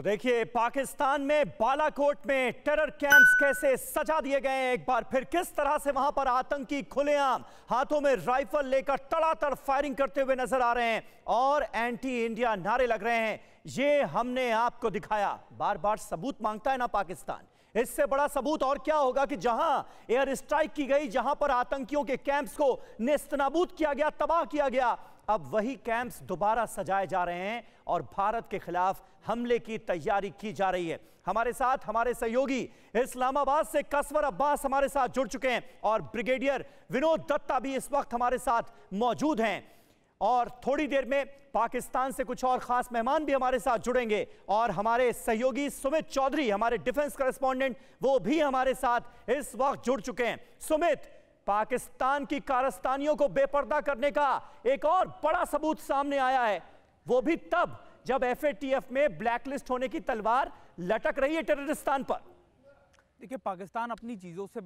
देखिए, पाकिस्तान में बालाकोट में टेरर कैंप्स कैसे सजा दिए गए एक बार फिर? किस तरह से वहाँ पर आतंकी खुलेआम हाथों में राइफल लेकर तड़ातड़ फायरिंग करते हुए नज़र आ रहे हैं और एंटी इंडिया नारे लग रहे हैं? ये हमने आपको दिखाया। बार बार सबूत माँगता है ना पाकिस्तान। इससे बड़ा सबूत और क्या होगा कि जहाँ एयर स्ट्राइक की गई, जहाँ पर आतंकियों के कैंप्स को नेस्तनाबूद किया गया, तबाह किया गया अब वही कैंप्स दोबारा सजाए जा रहे हैं और भारत के खिलाफ हमले की तैयारी की जा रही है। हमारे साथ हमारे सहयोगी इस्लामाबाद से कसवर अब्बास हमारे साथ जुड़ चुके हैं और ब्रिगेडियर विनोद दत्ता भी इस वक्त हमारे साथ मौजूद हैं। और थोड़ी देर में पाकिस्तान से कुछ और खास मेहमान भी हमारे साथ जुड़ेंगे और हमारे सहयोगी सुमित चौधरी, हमारे डिफेंस करेस्पॉन्डेंट, वो भी हमारे साथ इस वक्त जुड़ चुके हैं। सुमित पाकिस्तान की कारस्तानियों को बेपर्दा करने का एक और बड़ा सबूत सामने आया है। वो भी तब जब एफएटीएफ में ब्लैकलिस्ट होने की तलवार लटक रही है टेररिस्तान पर। देखिए पाकिस्तान अपनी चीज़ों से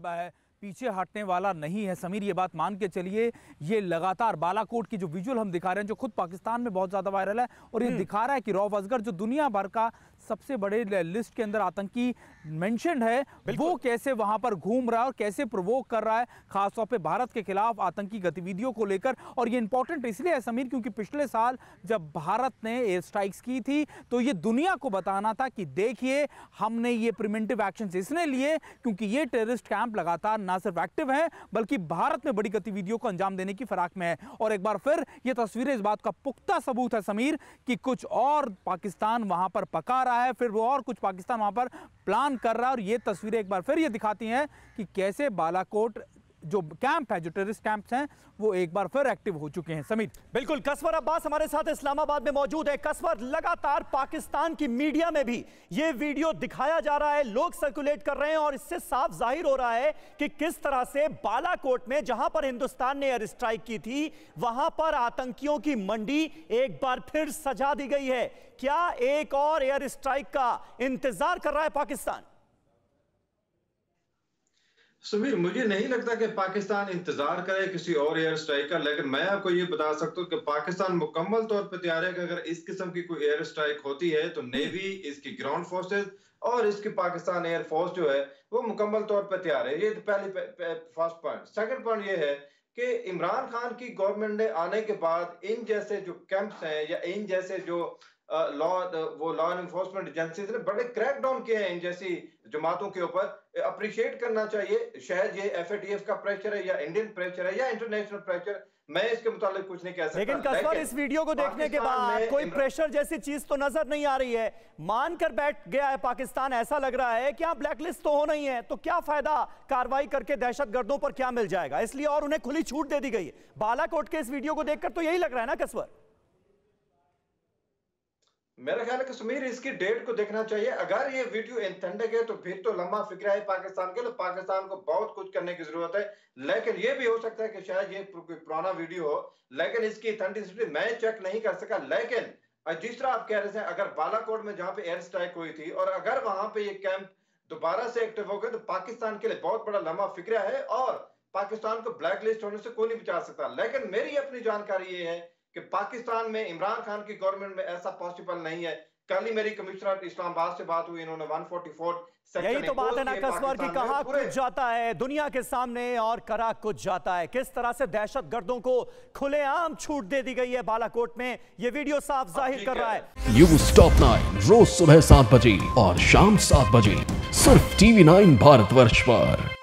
पीछे हटने वाला नहीं है। समीर ये बात मान के चलिए ये लगातार बालाकोट की जो विजुअल हम दिखा रहे हैं जो खुद पाकिस्तान में बहुत ज़्यादा वायरल है और ये दिखा रहा है कि रॉफ असगर जो दुनिया भर का सबसे बड़े लिस्ट के अंदर आतंकी मेंशन है। वो कैसे वहाँ पर घूम रहा है और कैसे प्रवोक कर रहा है खासतौर पे भारत के खिलाफ आतंकी गतिविधियों को लेकर। और ये इंपॉर्टेंट इसलिए है समीर क्योंकि पिछले साल जब भारत ने एयर स्ट्राइक्स की थी तो ये दुनिया को बताना था कि देखिए हमने ये प्रिमेंटिव एक्शन इसने लिए क्योंकि ये टेररिस्ट कैंप लगातार ना सिर्फ़ एक्टिव है बल्कि भारत में बड़ी गतिविधियों को अंजाम देने की फराक में है। और एक बार फिर ये तस्वीरें इस बात का पुख्ता सबूत है समीर कि कुछ और पाकिस्तान वहाँ पर पका रहा है, फिर वो और कुछ पाकिस्तान वहाँ पर प्लान कर रहा है और ये तस्वीरें एक बार फिर ये दिखाती हैं कि कैसे बालाकोट जो कैंप है, जो टेररिस्ट कैंप्स हैं, वो एक बार फिर एक्टिव हो चुके हैं। समीर। बिल्कुल, कसवर अब्बास हमारे साथ इस्लामाबाद में मौजूद है। कसवर लगातार पाकिस्तान की मीडिया में भी ये वीडियो दिखाया जा रहा है, लोग सर्कुलेट कर रहे हैं और इससे साफ़ ज़ाहिर हो रहा है कि किस तरह से बालाकोट में, जहाँ पर हिंदुस्तान ने एयर स्ट्राइक की थी, वहाँ पर आतंकियों की मंडी एक बार फिर सजा दी गई है। क्या एक और एयर स्ट्राइक का इंतज़ार कर रहा है पाकिस्तान? सुबीर, मुझे नहीं लगता कि पाकिस्तान इंतज़ार करे किसी और एयर स्ट्राइक का, लेकिन मैं आपको ये बता सकता हूँ कि पाकिस्तान मुकम्मल तौर पर तैयार है कि अगर इस किस्म की कोई एयर स्ट्राइक होती है तो नेवी इसकी ग्राउंड फोर्सेज और इसकी पाकिस्तान एयर फोर्स जो है, वो मुकम्मल तौर पर तैयार है। ये तो पहली फ़र्स्ट पॉइंट सेकेंड पॉइंट ये है कि इमरान खान की गवर्नमेंट ने आने के बाद इन जैसे जो कैंप्स हैं या इन जैसे जो लॉ वो लॉ इन्फोर्समेंट एजेंसीज ने बड़े क्रैक डाउन किए हैं इन जैसी जमातों के ऊपर। अप्रिशिएट करना चाहिए। शायद ये एफ़ का प्रेशर है या इंडियन प्रेशर है या इंटरनेशनल प्रेशर मैं इसके मुताबिक कुछ नहीं कह सकता। लेकिन कसवर इस वीडियो को देखने के बाद कोई प्रेशर जैसी चीज़ तो नज़र नहीं आ रही है। मानकर बैठ गया है पाकिस्तान ऐसा लग रहा है कि आप ब्लैकलिस्ट तो हो नहीं है। तो क्या फ़ायदा कार्रवाई करके दहशत गर्दों पर क्या मिल जाएगा? इसलिए और उन्हें खुली छूट दे दी गई। है बालाकोट के इस वीडियो को देखकर तो यही लग रहा है ना कसवर मेरा ख्याल है सुमीर, इसकी डेट को देखना चाहिए। अगर ये वीडियो इंथेंटिक है तो फिर तो लंबा फ़िक्र है पाकिस्तान के लिए। पाकिस्तान को बहुत कुछ करने की ज़रूरत है। लेकिन ये भी हो सकता है कि शायद ये पुराना वीडियो हो। लेकिन इसकी ऑथेंटिसिटी मैं चेक नहीं कर सका। लेकिन जिस तरह आप कह रहे थे, अगर बालाकोट में जहाँ पे एयर स्ट्राइक हुई थी, और अगर वहाँ पे ये कैंप दोबारा से एक्टिव हो गए तो पाकिस्तान के लिए बहुत बड़ा लंबा फ़िक्र है। और पाकिस्तान को ब्लैक लिस्ट होने से कोई नहीं बचा सकता। लेकिन मेरी अपनी जानकारी ये है कि पाकिस्तान में इमरान खान की गवर्नमेंट में ऐसा पॉसिबल नहीं है। कल ही मेरी कमिश्नर इस्लामाबाद से बात हुई इन्होंने 144 यही तो बात है ना कसवर की कहा कुछ जाता है दुनिया के सामने और करा कुछ जाता है। किस तरह से दहशत गर्दों को खुलेआम छूट दे दी गई है बालाकोट में ये वीडियो साफ़ ज़ाहिर कर रहा है। यू स्टॉप नाइन रोज सुबह सात बजे और शाम सात बजे सिर्फ़ टीवी नाइन भारतवर्ष पर।